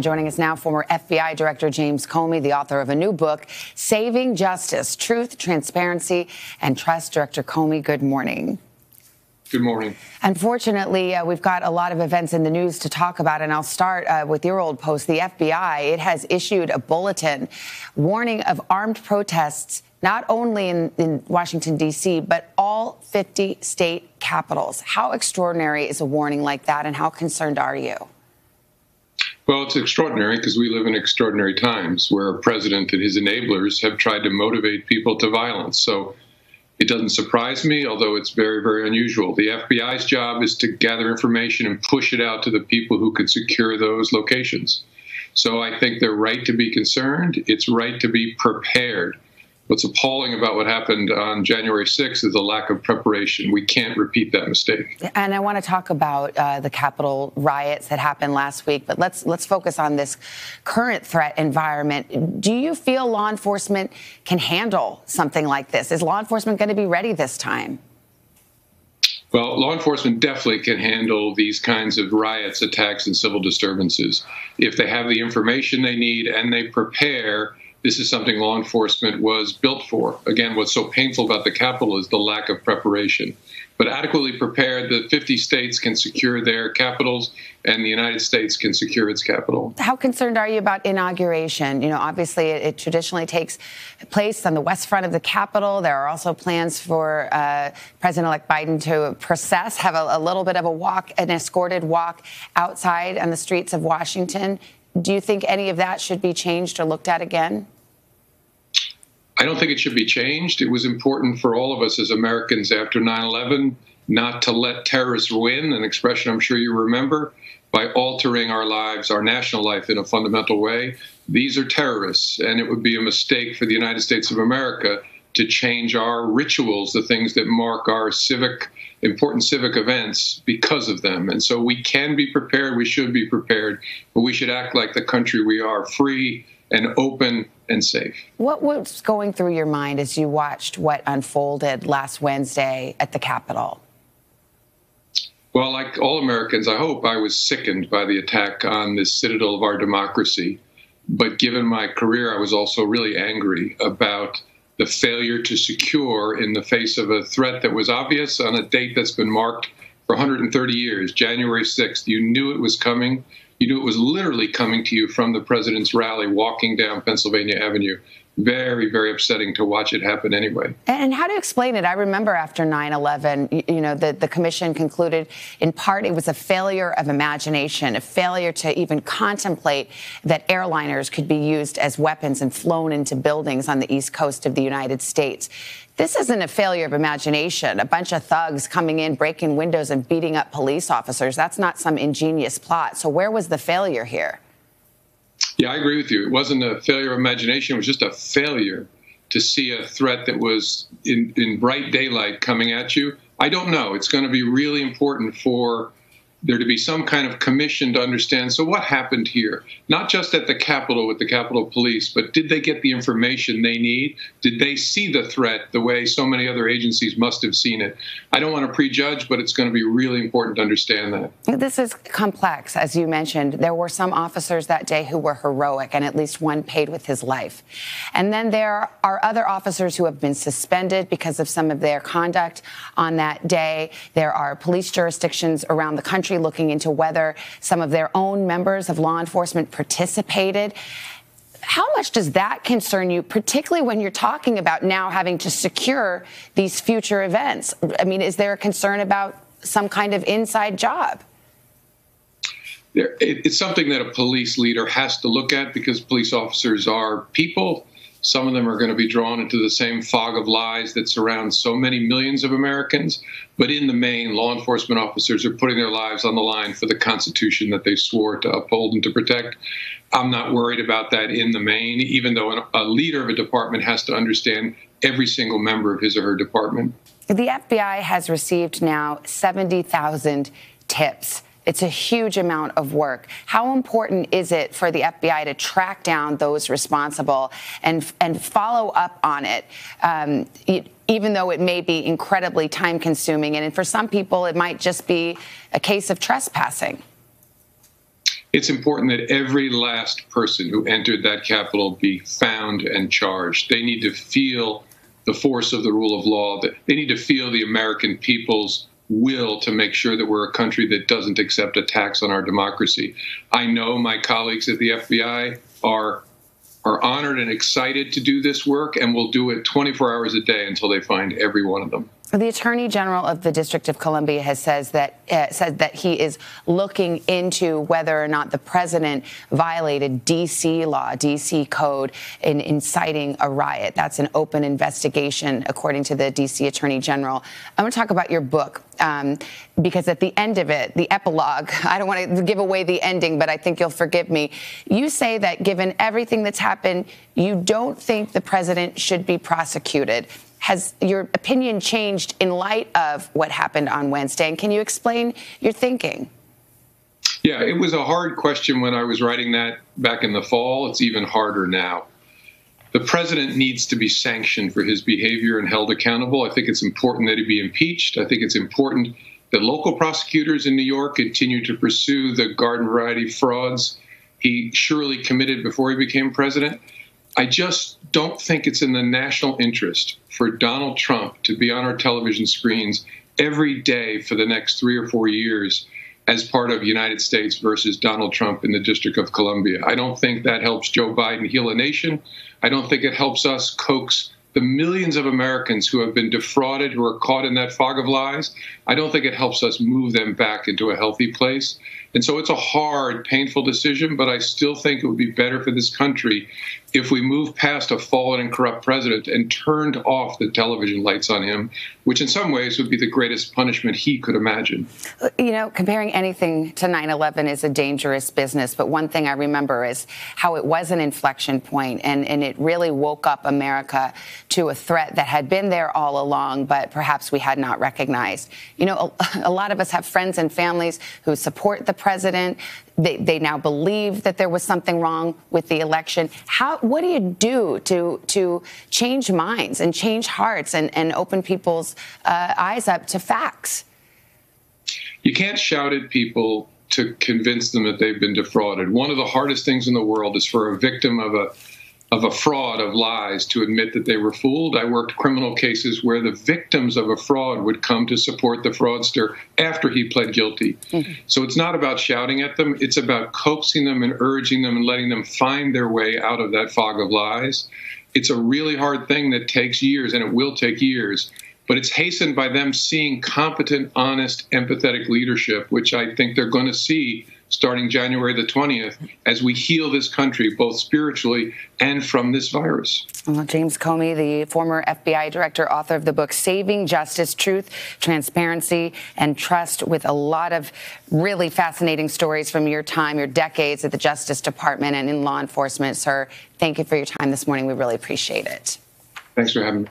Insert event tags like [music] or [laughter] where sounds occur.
Joining us now, former FBI Director James Comey, the author of a new book, Saving Justice Truth, Transparency, and Trust. Director Comey, good morning. Good morning. Unfortunately, uh, we've got a lot of events in the news to talk about, and I'll start uh, with your old post. The FBI it has issued a bulletin warning of armed protests not only in, in Washington D.C. but all 50 state capitals. How extraordinary is a warning like that, and how concerned are you? Well, it's extraordinary because we live in extraordinary times where a president and his enablers have tried to motivate people to violence. So it doesn't surprise me, although it's very, very unusual. The FBI's job is to gather information and push it out to the people who could secure those locations. So I think they're right to be concerned. It's right to be prepared what's appalling about what happened on January 6th is the lack of preparation. We can't repeat that mistake. And I want to talk about uh, the Capitol riots that happened last week, but let's let's focus on this current threat environment. Do you feel law enforcement can handle something like this? Is law enforcement going to be ready this time? Well, law enforcement definitely can handle these kinds of riots, attacks, and civil disturbances if they have the information they need and they prepare this is something law enforcement was built for. Again, what's so painful about the Capitol is the lack of preparation. But adequately prepared, the 50 states can secure their capitals, and the United States can secure its capital. How concerned are you about inauguration? You know, obviously, it, it traditionally takes place on the west front of the Capitol. There are also plans for uh, President-elect Biden to process, have a, a little bit of a walk, an escorted walk outside on the streets of Washington. Do you think any of that should be changed or looked at again? I don't think it should be changed. It was important for all of us as Americans after 9 11 not to let terrorists win, an expression I'm sure you remember, by altering our lives, our national life, in a fundamental way. These are terrorists, and it would be a mistake for the United States of America to change our rituals, the things that mark our civic, important civic events because of them. And so we can be prepared, we should be prepared, but we should act like the country we are free and open and safe. What was going through your mind as you watched what unfolded last Wednesday at the Capitol? Well, like all Americans, I hope I was sickened by the attack on this citadel of our democracy. But given my career, I was also really angry about the failure to secure in the face of a threat that was obvious on a date that's been marked for 130 years, January 6th. You knew it was coming. You knew it was literally coming to you from the president's rally walking down Pennsylvania Avenue. Very, very upsetting to watch it happen anyway. And how to explain it? I remember after 9 11, you know, the, the commission concluded in part it was a failure of imagination, a failure to even contemplate that airliners could be used as weapons and flown into buildings on the East Coast of the United States. This isn't a failure of imagination. A bunch of thugs coming in, breaking windows, and beating up police officers. That's not some ingenious plot. So, where was the failure here? Yeah, I agree with you. It wasn't a failure of imagination, it was just a failure to see a threat that was in, in bright daylight coming at you. I don't know. It's going to be really important for there to be some kind of commission to understand so what happened here? Not just at the capitol with the capitol police but did they get the information they need? Did they see the threat the way so many other agencies must have seen it? I don't want to prejudge but it's going to be really important to understand that. This is complex as you mentioned. There were some officers that day who were heroic and at least one paid with his life. And then there are other officers who have been suspended because of some of their conduct on that day. There are police jurisdictions around the country country looking into whether some of their own members of law enforcement participated. How much does that concern you, particularly when you're talking about now having to secure these future events? I mean, is there a concern about some kind of inside job? It's something that a police leader has to look at because police officers are people some of them are going to be drawn into the same fog of lies that surrounds so many millions of Americans. But in the main, law enforcement officers are putting their lives on the line for the Constitution that they swore to uphold and to protect. I'm not worried about that in the main, even though a leader of a department has to understand every single member of his or her department. The FBI has received now 70,000 tips it's a huge amount of work. How important is it for the FBI to track down those responsible and and follow up on it? Um, it even though it may be incredibly time consuming, and for some people, it might just be a case of trespassing. it's important that every last person who entered that Capitol be found and charged. They need to feel the force of the rule of law. They need to feel the American people's will to make sure that we're a country that doesn't accept attacks on our democracy. I know my colleagues at the FBI are are honored and excited to do this work and will do it 24 hours a day until they find every one of them. The Attorney General of the District of Columbia has says that uh, said that he is looking into whether or not the president violated D.C. law, D.C. code, in inciting a riot. That's an open investigation, according to the D.C. Attorney General. I'm going to talk about your book um, because at the end of it, the epilogue, [laughs] I don't want to give away the ending, but I think you'll forgive me. You say that given everything that's happened, you don't think the president should be prosecuted. Has your opinion changed in light of what happened on Wednesday? And can you explain your thinking? Yeah, it was a hard question when I was writing that back in the fall. It's even harder now. The president needs to be sanctioned for his behavior and held accountable. I think it's important that he be impeached. I think it's important that local prosecutors in New York continue to pursue the garden variety frauds he surely committed before he became president. I just don't think it's in the national interest for Donald Trump to be on our television screens every day for the next three or four years as part of United States versus Donald Trump in the District of Columbia. I don't think that helps Joe Biden heal a nation. I don't think it helps us coax the millions of Americans who have been defrauded, who are caught in that fog of lies, I don't think it helps us move them back into a healthy place. And so it's a hard, painful decision, but I still think it would be better for this country if we move past a fallen and corrupt president and turned off the television lights on him, which in some ways would be the greatest punishment he could imagine. You know, comparing anything to 9 11 is a dangerous business, but one thing I remember is how it was an inflection point and, and it really woke up America to a threat that had been there all along, but perhaps we had not recognized. You know, a, [laughs] a lot of us have friends and families who support the president. They, they now believe that there was something wrong with the election. How, what do you do to, to change minds and change hearts and, and open people's uh, eyes up to facts? You can't shout at people to convince them that they've been defrauded. One of the hardest things in the world is for a victim of a of a fraud of lies to admit that they were fooled. I worked criminal cases where the victims of a fraud would come to support the fraudster after he pled guilty. Mm-hmm. So it's not about shouting at them, it's about coaxing them and urging them and letting them find their way out of that fog of lies. It's a really hard thing that takes years, and it will take years. But it's hastened by them seeing competent, honest, empathetic leadership, which I think they're going to see starting January the 20th as we heal this country both spiritually and from this virus. Well, James Comey, the former FBI director, author of the book Saving Justice, Truth, Transparency, and Trust, with a lot of really fascinating stories from your time, your decades at the Justice Department and in law enforcement. Sir, thank you for your time this morning. We really appreciate it. Thanks for having me.